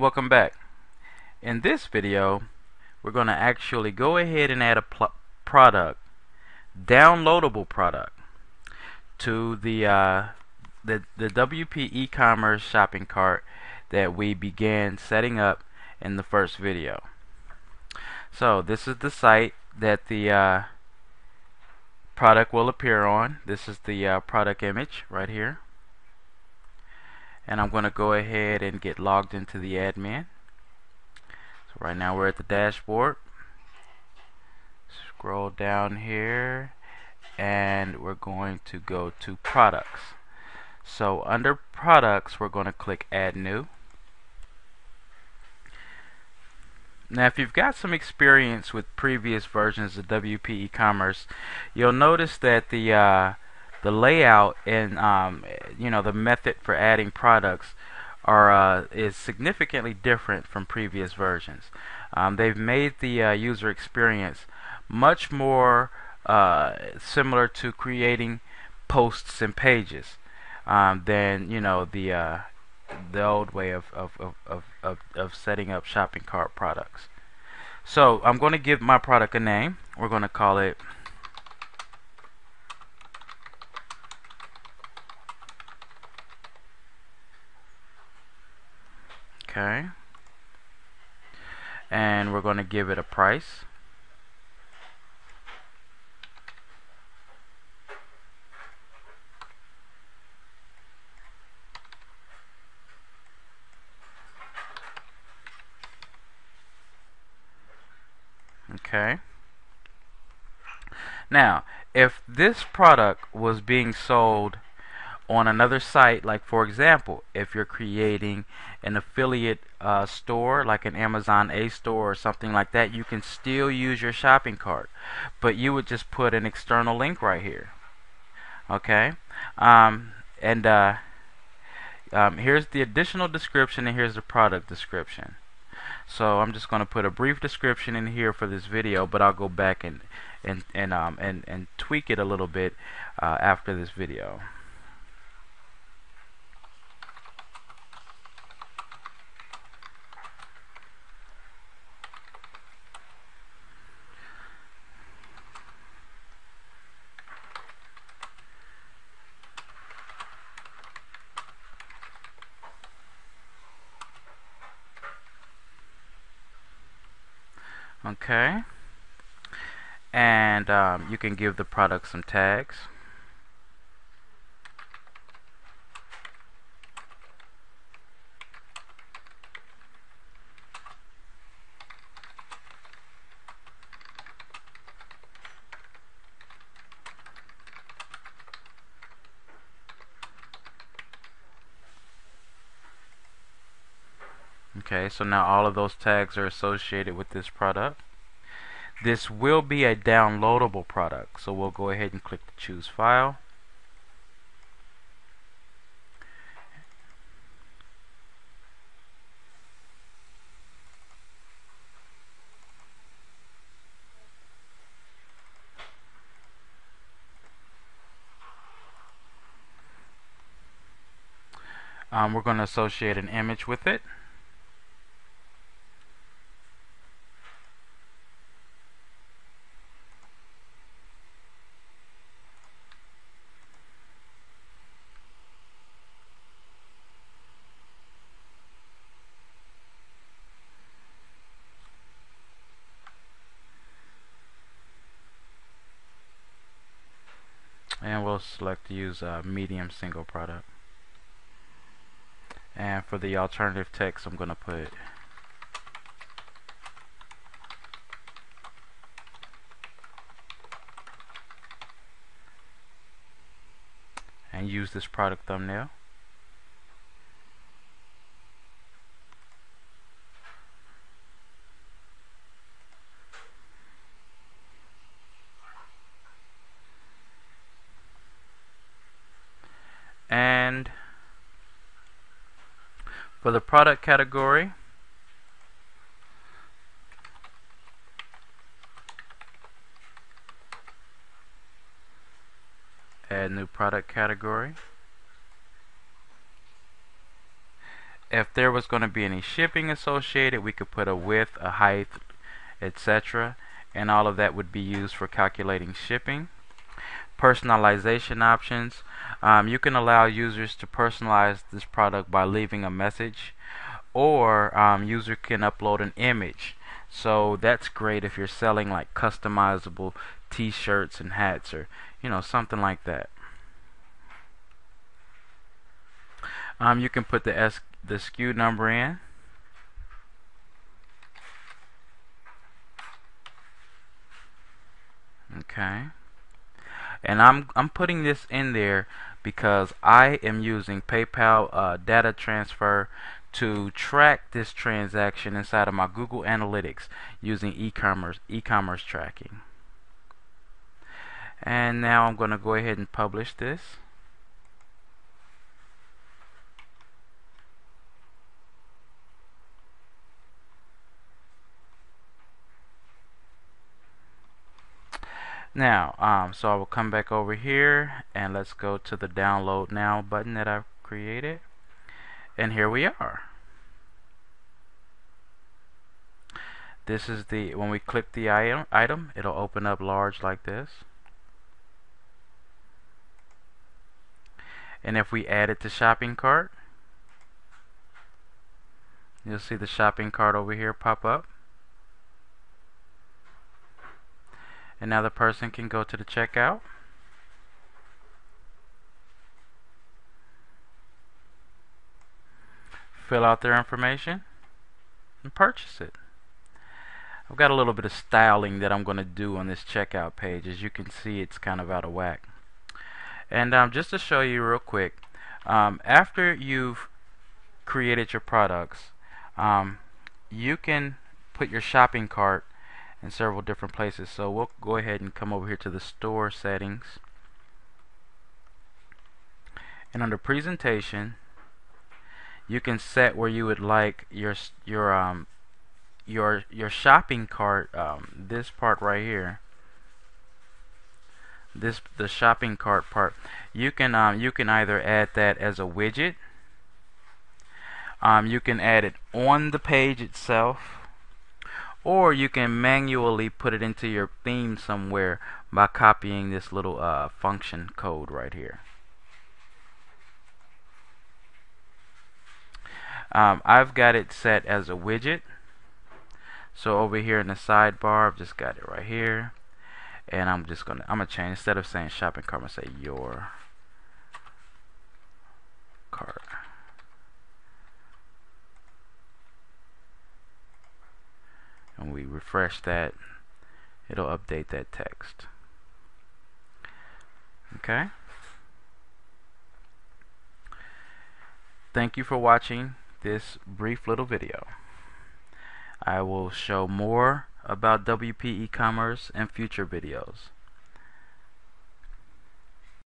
Welcome back. In this video, we're going to actually go ahead and add a product, downloadable product, to the uh, the the WP e-commerce shopping cart that we began setting up in the first video. So this is the site that the uh, product will appear on. This is the uh, product image right here and I'm going to go ahead and get logged into the admin. So right now we're at the dashboard. Scroll down here and we're going to go to products. So under products we're going to click add new. Now if you've got some experience with previous versions of WP e-commerce you'll notice that the uh, the layout and um, you know the method for adding products are uh, is significantly different from previous versions. Um, they've made the uh, user experience much more uh, similar to creating posts and pages um, than you know the uh, the old way of of, of, of, of setting up shopping cart products. So I'm going to give my product a name. We're going to call it okay. And we're going to give it a price. Okay. Now if this product was being sold on another site like for example if you're creating an affiliate uh, store like an Amazon aStore or something like that you can still use your shopping cart. But you would just put an external link right here. Okay? Um, and uh, um, here's the additional description and here's the product description. So I'm just going to put a brief description in here for this video but I'll go back and and and um, and, and tweak it a little bit uh, after this video okay. And um, you can give the product some tags Okay, so now all of those tags are associated with this product. This will be a downloadable product, so we'll go ahead and click the choose file. Um, we're going to associate an image with it. And we'll select use a medium single product. And for the alternative text I'm gonna put and use this product thumbnail and for the product category add new product category if there was going to be any shipping associated, we could put a width, a height, etc. And all of that would be used for calculating shipping. Personalization options. Um, you can allow users to personalize this product by leaving a message or um, user can upload an image. So that's great if you're selling like customizable t-shirts and hats or you know something like that. Um, you can put the S the SKU number in. Okay. And I'm I'm putting this in there because I am using PayPal uh, data transfer to track this transaction inside of my Google Analytics using e-commerce e-commerce tracking. And now I'm going to go ahead and publish this. Now, um, so I will come back over here and let's go to the download now button that I've created. And here we are. This is the, when we click the item, item it'll open up large like this. And if we add it to shopping cart, you'll see the shopping cart over here pop up. And now the person can go to the checkout. Fill out their information and purchase it. I've got a little bit of styling that I'm going to do on this checkout page. As you can see, it's kind of out of whack. And um, just to show you real quick, um, after you've created your products, um, you can put your shopping cart in several different places. So we'll go ahead and come over here to the store settings. And under presentation, you can set where you would like your your um your your shopping cart um, this part right here this the shopping cart part you can um, you can either add that as a widget um, you can add it on the page itself or you can manually put it into your theme somewhere by copying this little uh, function code right here. Um, I've got it set as a widget. So over here in the sidebar, I've just got it right here. And I'm just gonna I'm gonna change instead of saying shopping cart, I'm gonna say your cart. We refresh that it'll update that text. Okay? Thank you for watching this brief little video. I will show more about WP e-commerce in future videos